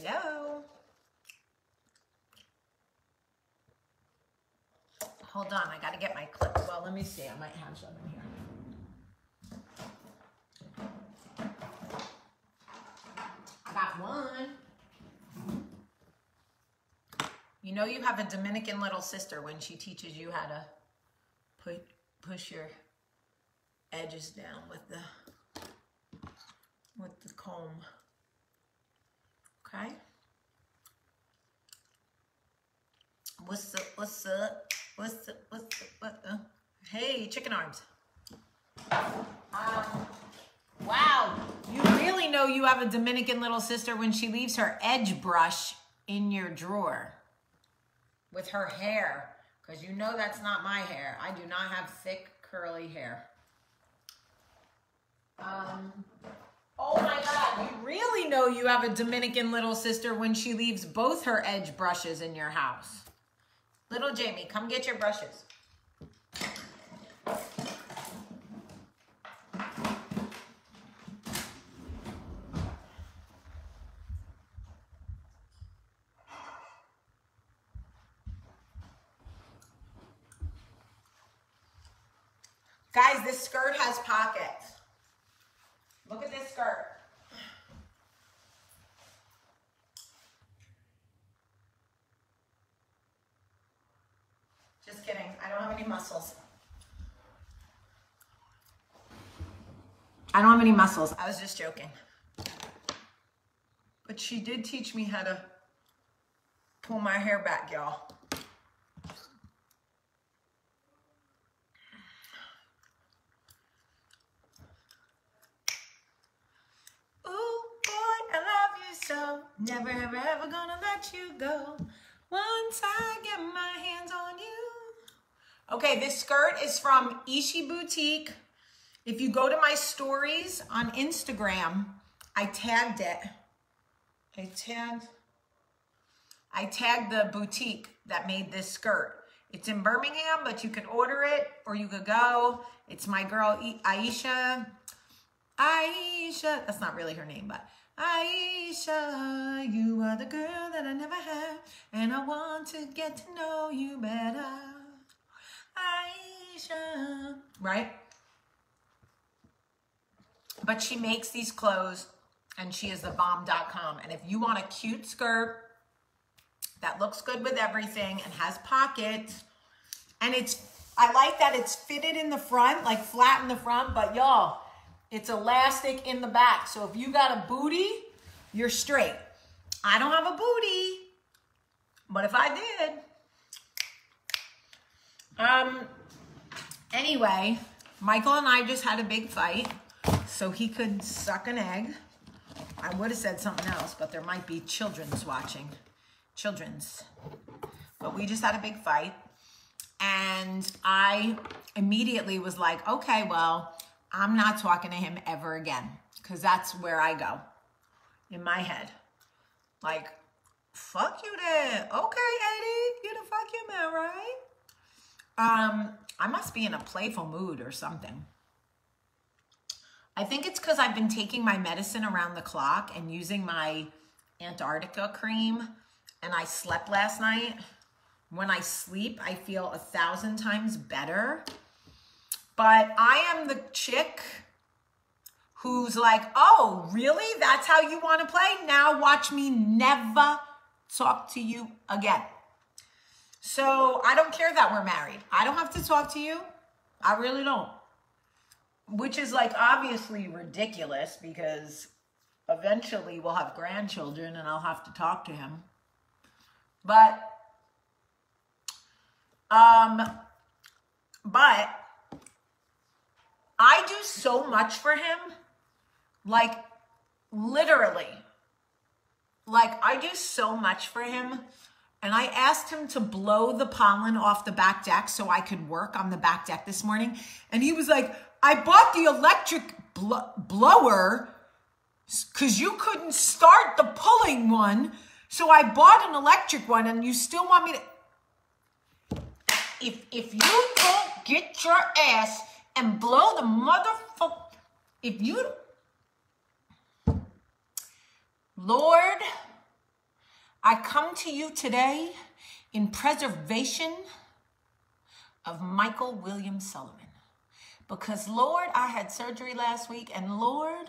Hello. Hold on, I gotta get my clip. Well, let me see. I might have some in here. I got one. You know you have a Dominican little sister when she teaches you how to put push your edges down with the with the comb. Okay. What's up? What's up? What's up? What's up? What? Uh, hey, chicken arms. Um, wow, you really know you have a Dominican little sister when she leaves her edge brush in your drawer with her hair, because you know that's not my hair. I do not have thick, curly hair. Um, you really know you have a Dominican little sister when she leaves both her edge brushes in your house. Little Jamie, come get your brushes. Guys, this skirt has pockets. Look at this skirt. Just kidding. I don't have any muscles. I don't have any muscles. I was just joking. But she did teach me how to pull my hair back, y'all. Ooh, boy, I love you so. Never, ever, ever gonna let you go. Once I get my hands on. Okay, this skirt is from Ishi Boutique. If you go to my stories on Instagram, I tagged it. I tagged, I tagged the boutique that made this skirt. It's in Birmingham, but you can order it or you could go. It's my girl Aisha. Aisha, that's not really her name, but Aisha, you are the girl that I never had, and I want to get to know you better. Aisha, right? But she makes these clothes and she is the bomb.com. And if you want a cute skirt that looks good with everything and has pockets, and it's, I like that it's fitted in the front, like flat in the front, but y'all, it's elastic in the back. So if you got a booty, you're straight. I don't have a booty, but if I did. Um, anyway, Michael and I just had a big fight so he could suck an egg. I would have said something else, but there might be children's watching. Children's. But we just had a big fight. And I immediately was like, okay, well, I'm not talking to him ever again. Because that's where I go in my head. Like, fuck you then. Okay, Eddie, you the fuck you man, right? Um, I must be in a playful mood or something. I think it's because I've been taking my medicine around the clock and using my Antarctica cream and I slept last night. When I sleep, I feel a thousand times better. But I am the chick who's like, oh, really? That's how you want to play? Now watch me never talk to you again. So I don't care that we're married. I don't have to talk to you. I really don't. Which is like obviously ridiculous because eventually we'll have grandchildren and I'll have to talk to him. But, um, but I do so much for him. Like, literally. Like, I do so much for him. And I asked him to blow the pollen off the back deck so I could work on the back deck this morning. And he was like, I bought the electric bl blower because you couldn't start the pulling one. So I bought an electric one and you still want me to. If, if you don't get your ass and blow the motherfucker, if you, Lord, I come to you today in preservation of Michael William Sullivan. Because, Lord, I had surgery last week, and Lord,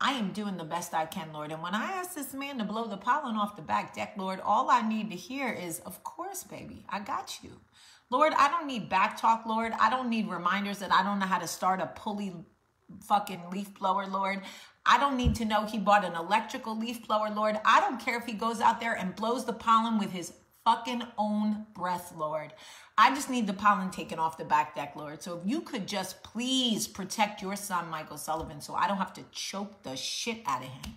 I am doing the best I can, Lord. And when I ask this man to blow the pollen off the back deck, Lord, all I need to hear is, Of course, baby, I got you. Lord, I don't need back talk, Lord. I don't need reminders that I don't know how to start a pulley fucking leaf blower, Lord. I don't need to know he bought an electrical leaf blower, Lord. I don't care if he goes out there and blows the pollen with his fucking own breath, Lord. I just need the pollen taken off the back deck, Lord. So if you could just please protect your son, Michael Sullivan, so I don't have to choke the shit out of him.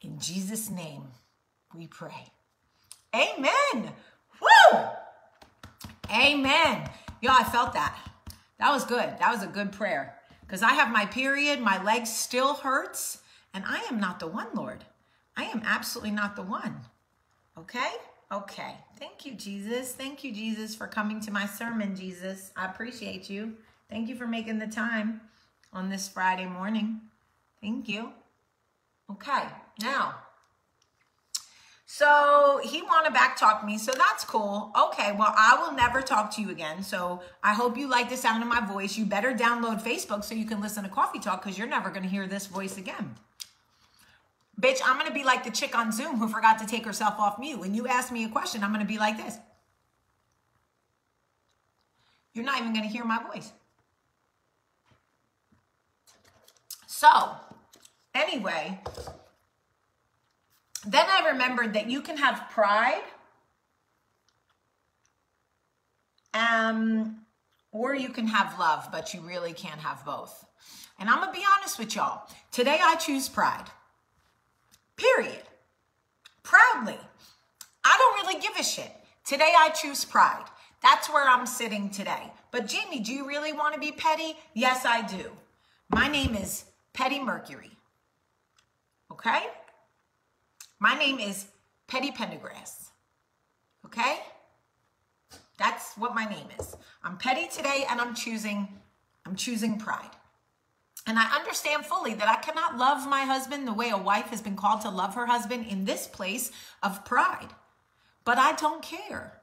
In Jesus' name, we pray. Amen. Woo! Amen. Yo, I felt that. That was good. That was a good prayer because I have my period, my leg still hurts, and I am not the one, Lord. I am absolutely not the one. Okay? Okay. Thank you, Jesus. Thank you, Jesus, for coming to my sermon, Jesus. I appreciate you. Thank you for making the time on this Friday morning. Thank you. Okay, now so he want to back talk me. So that's cool. Okay, well, I will never talk to you again. So I hope you like the sound of my voice. You better download Facebook so you can listen to Coffee Talk because you're never going to hear this voice again. Bitch, I'm going to be like the chick on Zoom who forgot to take herself off mute. When you ask me a question, I'm going to be like this. You're not even going to hear my voice. So, anyway, then I remembered that you can have pride um, or you can have love, but you really can't have both. And I'm going to be honest with y'all. Today I choose pride. Period. Proudly. I don't really give a shit. Today I choose pride. That's where I'm sitting today. But Jaime, do you really want to be petty? Yes, I do. My name is Petty Mercury. Okay? My name is Petty Pendergrass. Okay? That's what my name is. I'm petty today and I'm choosing I'm choosing pride. And I understand fully that I cannot love my husband the way a wife has been called to love her husband in this place of pride. But I don't care.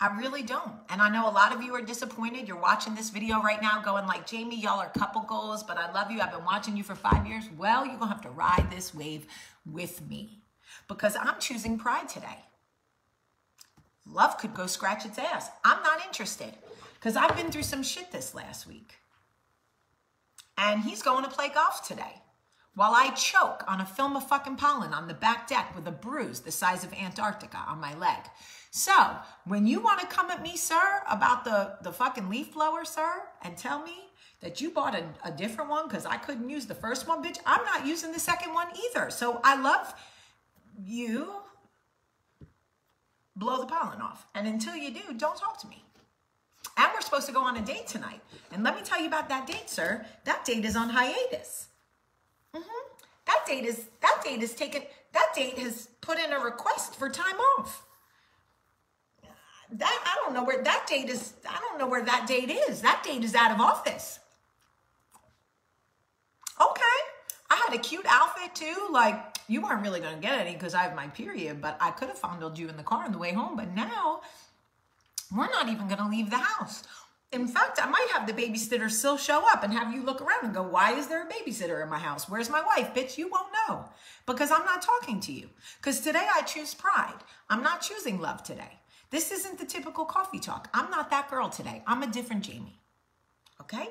I really don't. And I know a lot of you are disappointed. You're watching this video right now going like, Jaime, y'all are couple goals, but I love you. I've been watching you for five years. Well, you're going to have to ride this wave with me because I'm choosing pride today. Love could go scratch its ass. I'm not interested because I've been through some shit this last week. And he's going to play golf today while I choke on a film of fucking pollen on the back deck with a bruise the size of Antarctica on my leg. So when you want to come at me, sir, about the, the fucking leaf blower, sir, and tell me that you bought a, a different one because I couldn't use the first one, bitch, I'm not using the second one either. So I love you blow the pollen off. And until you do, don't talk to me. And we're supposed to go on a date tonight. And let me tell you about that date, sir. That date is on hiatus. Mm-hmm. That date is that date is taken. That date has put in a request for time off. That I don't know where that date is. I don't know where that date is. That date is out of office. Okay. I had a cute outfit too. Like you weren't really going to get any because I have my period, but I could have fondled you in the car on the way home. But now we're not even going to leave the house. In fact, I might have the babysitter still show up and have you look around and go, why is there a babysitter in my house? Where's my wife? Bitch, you won't know because I'm not talking to you. Because today I choose pride. I'm not choosing love today. This isn't the typical coffee talk. I'm not that girl today. I'm a different Jaime. Okay?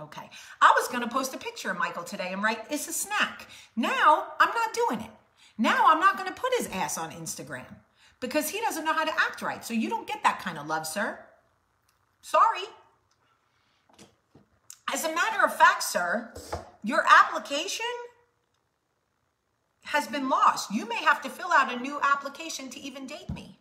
Okay. I was going to post a picture of Michael today and write, it's a snack. Now I'm not doing it. Now I'm not going to put his ass on Instagram because he doesn't know how to act right. So you don't get that kind of love, sir. Sorry. As a matter of fact, sir, your application has been lost. You may have to fill out a new application to even date me.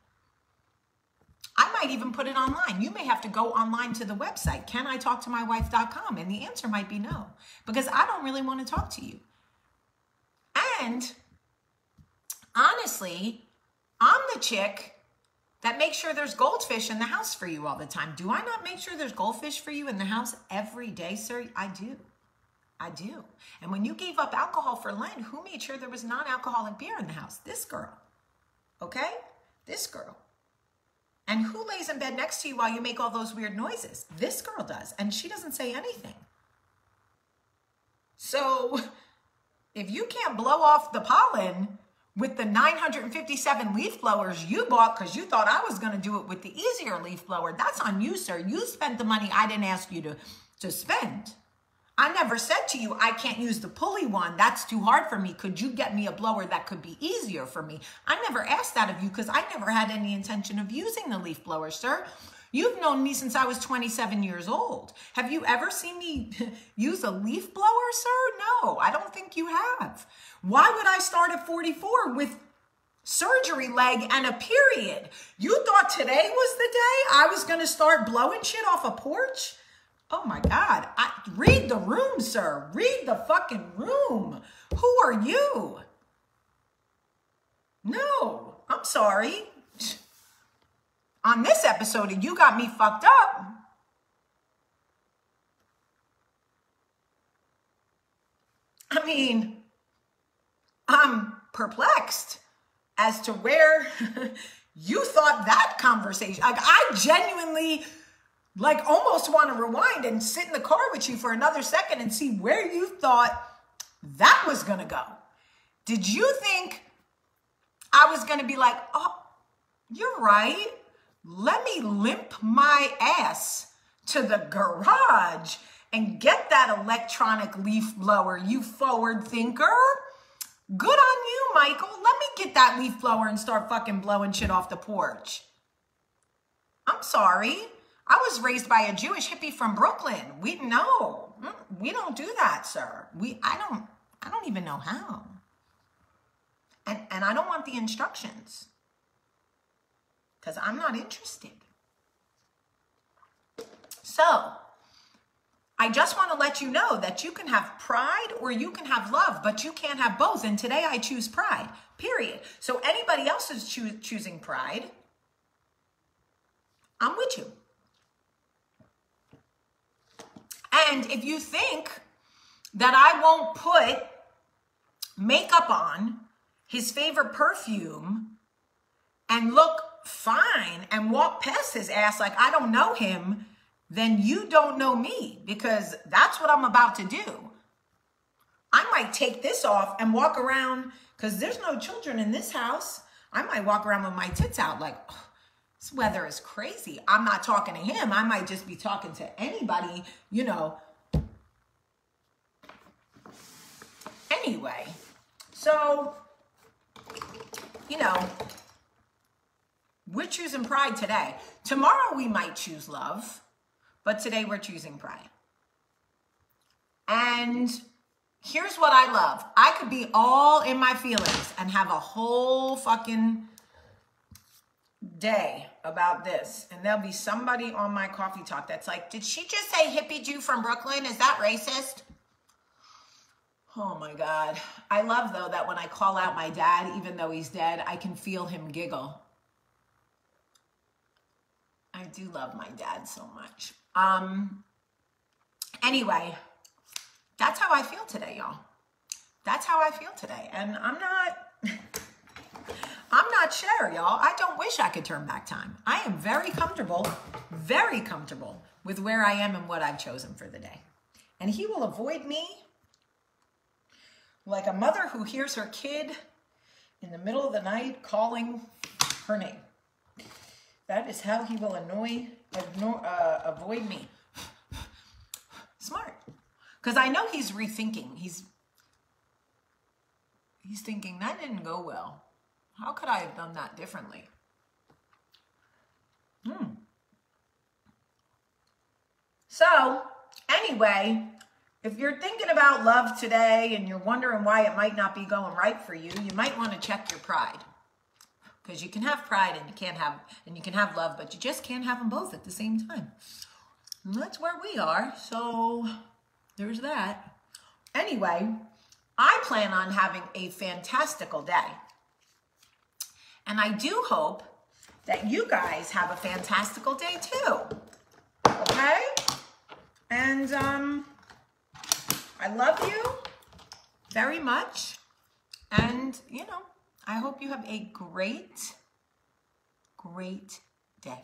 I might even put it online. You may have to go online to the website, canitalktomywife.com, and the answer might be no, because I don't really want to talk to you. And honestly, I'm the chick that makes sure there's goldfish in the house for you all the time. Do I not make sure there's goldfish for you in the house every day, sir? I do. I do. And when you gave up alcohol for Lent, who made sure there was non alcoholic beer in the house? This girl. okay? This girl. And who lays in bed next to you while you make all those weird noises? This girl does, and she doesn't say anything. So if you can't blow off the pollen with the 957 leaf blowers you bought because you thought I was going to do it with the easier leaf blower, that's on you, sir. You spent the money I didn't ask you to, to spend. I never said to you, I can't use the pulley one. That's too hard for me. Could you get me a blower that could be easier for me? I never asked that of you because I never had any intention of using the leaf blower, sir. You've known me since I was 27 years old. Have you ever seen me use a leaf blower, sir? No, I don't think you have. Why would I start at 44 with surgery leg and a period? You thought today was the day I was going to start blowing shit off a porch? Oh my God. I, read the room, sir. Read the fucking room. Who are you? No, I'm sorry. On this episode, you got me fucked up. I mean, I'm perplexed as to where you thought that conversation. Like, I genuinely like almost want to rewind and sit in the car with you for another second and see where you thought that was going to go. Did you think I was going to be like, oh, you're right. Let me limp my ass to the garage and get that electronic leaf blower, you forward thinker. Good on you, Michael. Let me get that leaf blower and start fucking blowing shit off the porch. I'm sorry. I was raised by a Jewish hippie from Brooklyn. We no, mm, we don't do that, sir. We I don't I don't even know how. And and I don't want the instructions. Cuz I'm not interested. So, I just want to let you know that you can have pride or you can have love, but you can't have both. And today I choose pride, period. So anybody else is choo- choosing pride, I'm with you. And if you think that I won't put makeup on his favorite perfume and look fine and walk past his ass like I don't know him, then you don't know me because that's what I'm about to do. I might take this off and walk around because there's no children in this house. I might walk around with my tits out like, this weather is crazy. I'm not talking to him. I might just be talking to anybody, you know. Anyway, so, you know, we're choosing pride today. Tomorrow we might choose love, but today we're choosing pride. And here's what I love I could be all in my feelings and have a whole fucking day about this, and there'll be somebody on my coffee talk that's like, Did she just say hippie Jew from Brooklyn? Is that racist? Oh my God. I love, though, that when I call out my dad, even though he's dead, I can feel him giggle. I do love my dad so much. Um, anyway, that's how I feel today, y'all. That's how I feel today. And I'm not. I'm not sure, y'all. I don't wish I could turn back time. I am very comfortable, very comfortable with where I am and what I've chosen for the day. And he will avoid me like a mother who hears her kid in the middle of the night calling her name. That is how he will annoy, ignore, uh, avoid me. Smart. Because I know he's rethinking. He's he's thinking that didn't go well. How could I have done that differently? Hmm. So, anyway, if you're thinking about love today and you're wondering why it might not be going right for you, you might want to check your pride. Because you can have pride and you can't have and you can have love, but you just can't have them both at the same time. And that's where we are. So there's that. Anyway, I plan on having a fantastical day. And I do hope that you guys have a fantastical day too. Okay? And um, I love you very much. And, you know, I hope you have a great, great day.